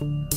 podcast.